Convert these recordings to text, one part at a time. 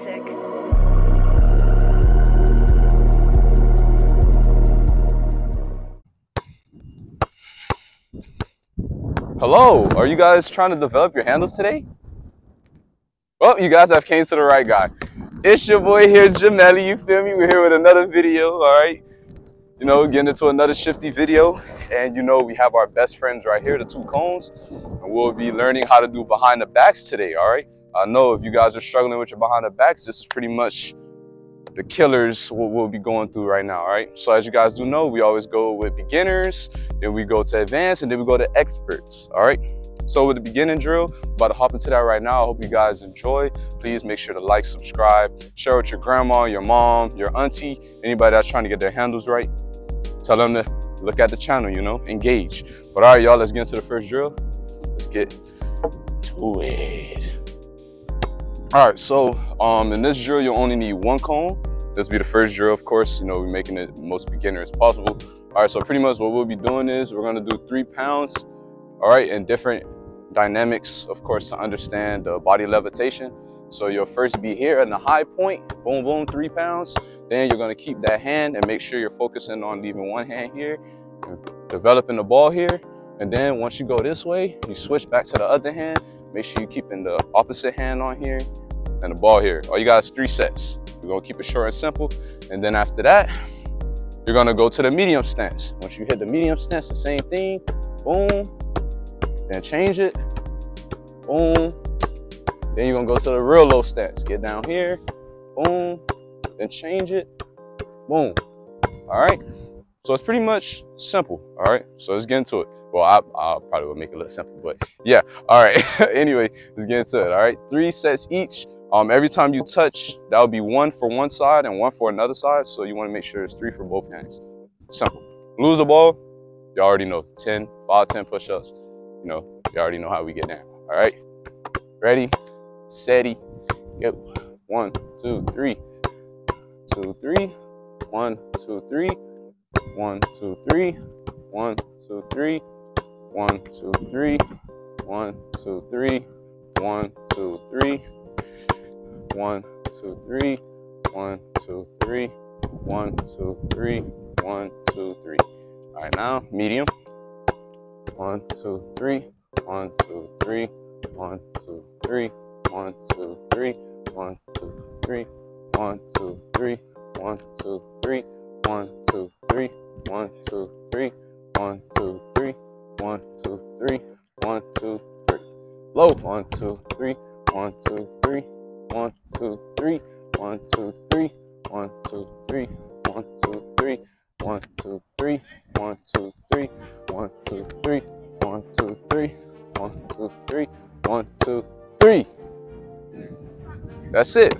music. Hello, are you guys trying to develop your handles today? Well, you guys have came to the right guy. It's your boy here, Jamelli, you feel me? We're here with another video, all right? You know, getting into another shifty video. And you know, we have our best friends right here, the two cones. And we'll be learning how to do behind the backs today, all right? I know if you guys are struggling with your behind the backs, this is pretty much the killers what we'll be going through right now, all right? So as you guys do know, we always go with beginners, then we go to advanced, and then we go to experts, all right? So with the beginning drill, about to hop into that right now. I hope you guys enjoy. Please make sure to like, subscribe, share with your grandma, your mom, your auntie, anybody that's trying to get their handles right. Tell them to look at the channel, you know, engage. But all right, y'all, let's get into the first drill. Let's get to it. All right, so um, in this drill, you'll only need one cone. This will be the first drill, of course. You know, we're making it most beginner as possible. All right, so pretty much what we'll be doing is we're gonna do three pounds, all right, in different dynamics, of course, to understand the body levitation. So you'll first be here in the high point, boom, boom, three pounds. Then you're gonna keep that hand and make sure you're focusing on leaving one hand here, developing the ball here. And then once you go this way, you switch back to the other hand. Make sure you're keeping the opposite hand on here and the ball here. All you got is three sets. We're gonna keep it short and simple. And then after that, you're gonna go to the medium stance. Once you hit the medium stance, the same thing, boom, then change it, boom. Then you're gonna go to the real low stance. Get down here, boom, then change it, boom. All right, so it's pretty much simple, all right? So let's get into it. Well, I, I probably will make it look simple, but yeah, all right. anyway, let's get into it, all right? Three sets each. Um, every time you touch, that would be one for one side and one for another side. So you wanna make sure it's three for both hands. Simple. Lose the ball, you already know, 10, 5, 10 push-ups you know, you already know how we get down. All right, ready, steady, go. One, two, three, two, three, one, two, three, one, two, three, one, two, three, one, two, three, one, two, three, one, two, three, one, two, three, one, two, three, one, two, three, one, two, three. All right, now medium. One, two, three. One, two, three. One, two, three. One, two, three. One, two, three. One, two, three. One, two, three. One, two, three. One, two, three. One, two, three. One, two, three. One, two, three. Low. One, two, three. One, two, three. One, two, three. One, two, three. One, two, three. One, two, three. One, two, three. One, two, three. One, two, three. One, two, three. One, two, three. One, two, three. That's it.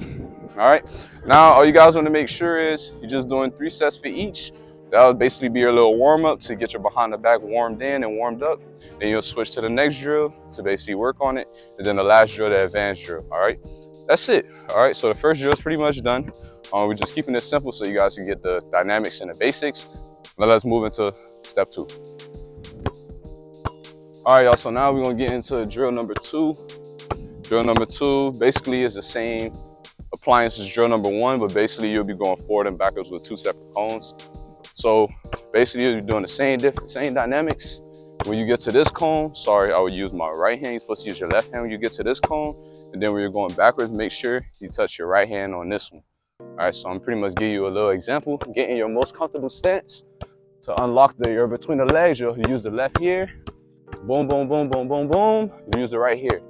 All right. Now, all you guys want to make sure is you're just doing three sets for each. That would basically be your little warm up to get your behind the back warmed in and warmed up. Then you'll switch to the next drill to basically work on it. And then the last drill, the advanced drill. All right. That's it. All right. So the first drill is pretty much done. Um, we're just keeping it simple so you guys can get the dynamics and the basics. Now let's move into step two. All right, y'all, so now we're gonna get into drill number two. Drill number two basically is the same appliance as drill number one, but basically you'll be going forward and backwards with two separate cones. So basically you're doing the same different, same dynamics. When you get to this cone, sorry, I would use my right hand. You're supposed to use your left hand when you get to this cone. And then when you're going backwards, make sure you touch your right hand on this one. All right, so I'm pretty much giving you a little example. Get in your most comfortable stance. To unlock the, you're between the legs, you'll use the left here Boom, boom, boom, boom, boom, boom. You Use it right here.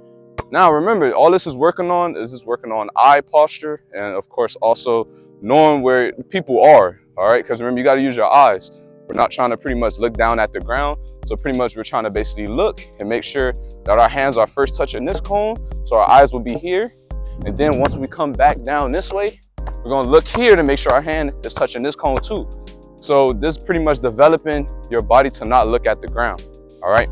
Now remember, all this is working on is just working on eye posture and of course also knowing where people are, all right? Because remember, you got to use your eyes. We're not trying to pretty much look down at the ground. So pretty much we're trying to basically look and make sure that our hands are first touching this cone. So our eyes will be here. And then once we come back down this way, we're gonna look here to make sure our hand is touching this cone too. So this is pretty much developing your body to not look at the ground, all right?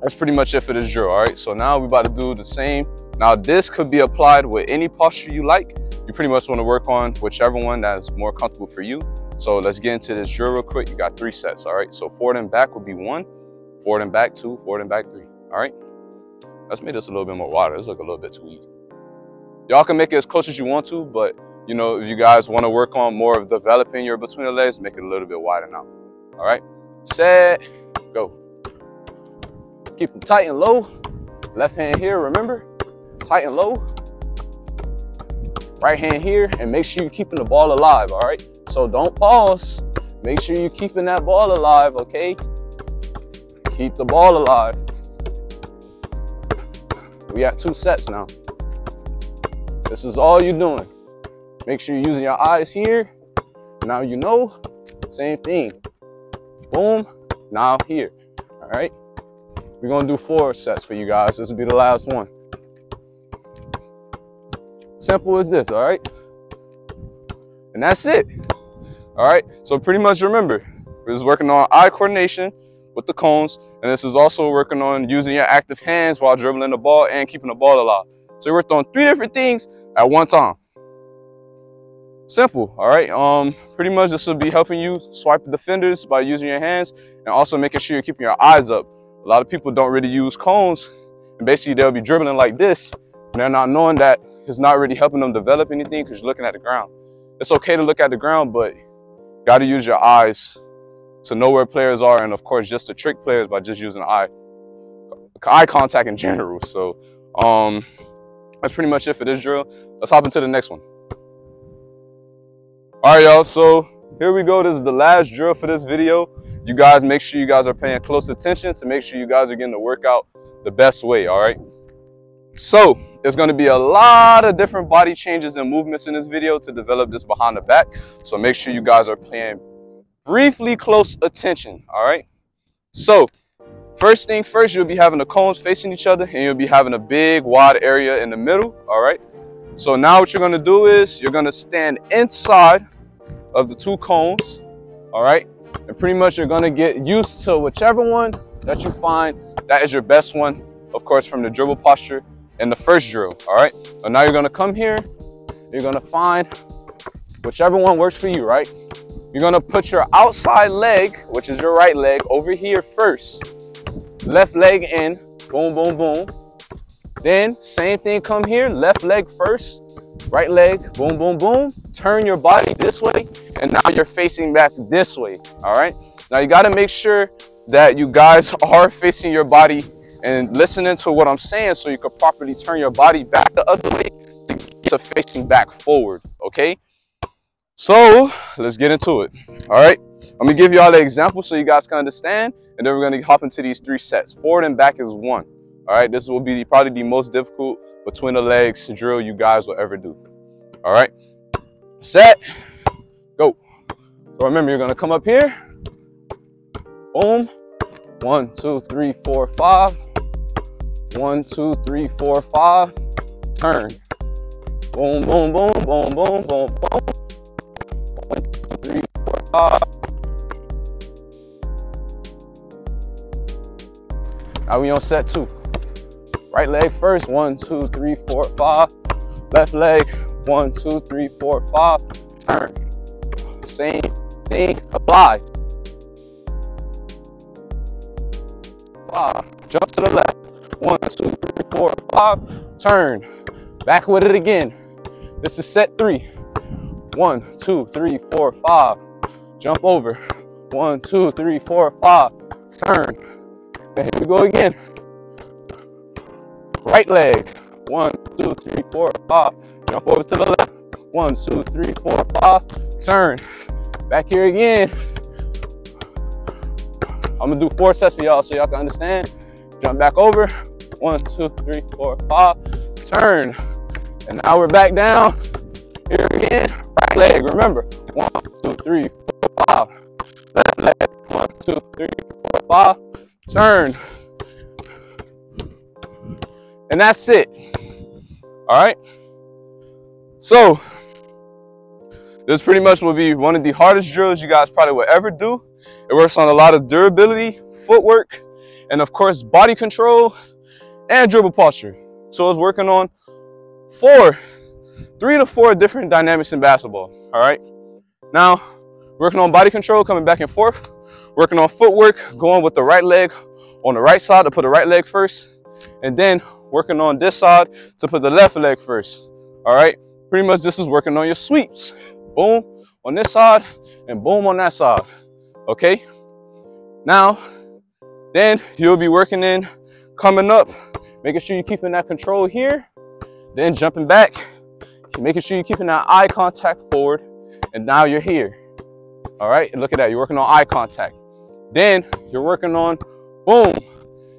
That's pretty much it for this drill, all right? So now we're about to do the same. Now this could be applied with any posture you like. You pretty much wanna work on whichever one that is more comfortable for you. So let's get into this drill real quick. You got three sets, all right? So forward and back would be one, forward and back two, forward and back three, all right? Let's make this a little bit more water. This look a little bit too easy. Y'all can make it as close as you want to, but you know, if you guys want to work on more of developing your between the legs, make it a little bit wider now. All right, set, go. Keep them tight and low. Left hand here, remember? Tight and low. Right hand here, and make sure you're keeping the ball alive, all right? So don't pause. Make sure you're keeping that ball alive, okay? Keep the ball alive. We got two sets now. This is all you're doing. Make sure you're using your eyes here. Now you know, same thing. Boom, now here, all right? We're gonna do four sets for you guys. This will be the last one. Simple as this, all right? And that's it. All right, so pretty much remember, this is working on eye coordination with the cones, and this is also working on using your active hands while dribbling the ball and keeping the ball alive. So we worked on three different things at one time. Simple, all right? Um, pretty much this will be helping you swipe the defenders by using your hands and also making sure you're keeping your eyes up. A lot of people don't really use cones, and basically they'll be dribbling like this, and they're not knowing that it's not really helping them develop anything because you're looking at the ground. It's okay to look at the ground, but you got to use your eyes to know where players are, and of course, just to trick players by just using eye eye contact in general. So, um, that's pretty much it for this drill. Let's hop into the next one. All right, y'all. So here we go. This is the last drill for this video. You guys make sure you guys are paying close attention to make sure you guys are getting the workout the best way. All right. So there's going to be a lot of different body changes and movements in this video to develop this behind the back. So make sure you guys are paying briefly close attention, all right? So first thing first, you'll be having the cones facing each other and you'll be having a big wide area in the middle, all right? So now what you're gonna do is you're gonna stand inside of the two cones, all right? And pretty much you're gonna get used to whichever one that you find that is your best one, of course, from the dribble posture in the first drill, all right? So now you're gonna come here, you're gonna find whichever one works for you, right? You're gonna put your outside leg, which is your right leg, over here first. Left leg in, boom, boom, boom. Then same thing, come here, left leg first, right leg, boom, boom, boom. Turn your body this way, and now you're facing back this way, all right? Now you gotta make sure that you guys are facing your body and listening to what I'm saying so you can properly turn your body back the other way to to facing back forward, okay? So let's get into it, all right? I'm gonna give you all the example so you guys can understand, and then we're gonna hop into these three sets. Forward and back is one, all right? This will be probably the most difficult between the legs drill you guys will ever do, all right? Set, go. So remember, you're gonna come up here, boom, one, two, three, four, five, one, two, three, four, five. Turn. Boom, boom, boom, boom, boom, boom, boom. One, two, three, four, five. Now we on set two. Right leg first. One, two, three, four, five. Left leg. One, two, three, four, five. Turn. Same thing. Apply. Five. Jump to the left. One, two, three, four, five. Turn. Back with it again. This is set three. One, two, three, four, five. Jump over. One, two, three, four, five. Turn. And here we go again. Right leg. One, two, three, four, five. Jump over to the left. One, two, three, four, five. Turn. Back here again. I'm gonna do four sets for y'all so y'all can understand. Jump back over. One, two, three, four, five. Turn. And now we're back down. Here again. Right leg. Remember. One, two, three, four, five. Left leg. One, two, three, four, five. Turn. And that's it. All right. So this pretty much will be one of the hardest drills you guys probably will ever do. It works on a lot of durability, footwork, and of course body control and dribble posture. So I was working on four, three to four different dynamics in basketball. All right. Now, working on body control, coming back and forth, working on footwork, going with the right leg on the right side to put the right leg first, and then working on this side to put the left leg first. All right, pretty much this is working on your sweeps. Boom on this side and boom on that side. Okay. Now, then you'll be working in coming up, making sure you're keeping that control here, then jumping back, making sure you're keeping that eye contact forward, and now you're here. All right, and look at that, you're working on eye contact. Then you're working on, boom,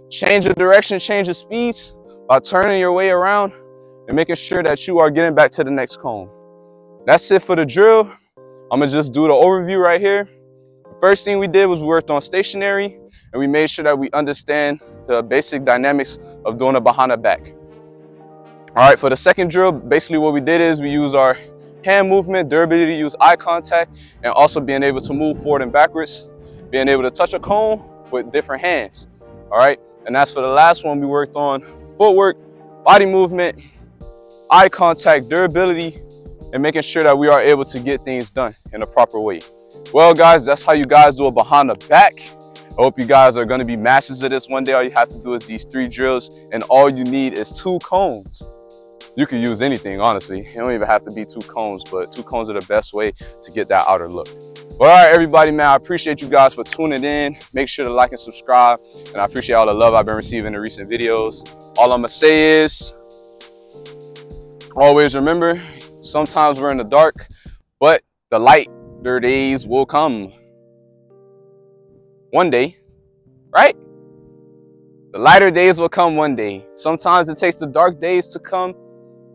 change the direction, change the speeds by turning your way around and making sure that you are getting back to the next cone. That's it for the drill. I'm gonna just do the overview right here. First thing we did was we worked on stationary and we made sure that we understand the basic dynamics of doing a Bahana back. All right, for the second drill, basically what we did is we use our hand movement, durability to use eye contact, and also being able to move forward and backwards, being able to touch a cone with different hands. All right, and that's for the last one we worked on footwork, body movement, eye contact, durability, and making sure that we are able to get things done in a proper way. Well, guys, that's how you guys do a Bahana back. I hope you guys are gonna be masters of this one day. All you have to do is these three drills and all you need is two cones. You can use anything, honestly. You don't even have to be two cones, but two cones are the best way to get that outer look. But all right, everybody, man, I appreciate you guys for tuning in. Make sure to like and subscribe. And I appreciate all the love I've been receiving in the recent videos. All I'm gonna say is, always remember, sometimes we're in the dark, but the light, their days will come one day, right? The lighter days will come one day. Sometimes it takes the dark days to come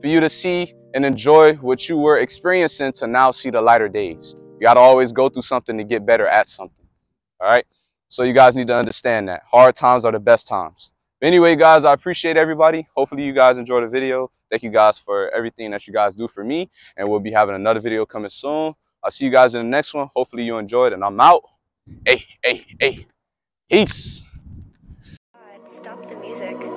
for you to see and enjoy what you were experiencing to now see the lighter days. You got to always go through something to get better at something. All right. So you guys need to understand that hard times are the best times. anyway, guys, I appreciate everybody. Hopefully you guys enjoyed the video. Thank you guys for everything that you guys do for me. And we'll be having another video coming soon. I'll see you guys in the next one. Hopefully you enjoyed and I'm out. Hey, hey, hey. Peace. Stop the music.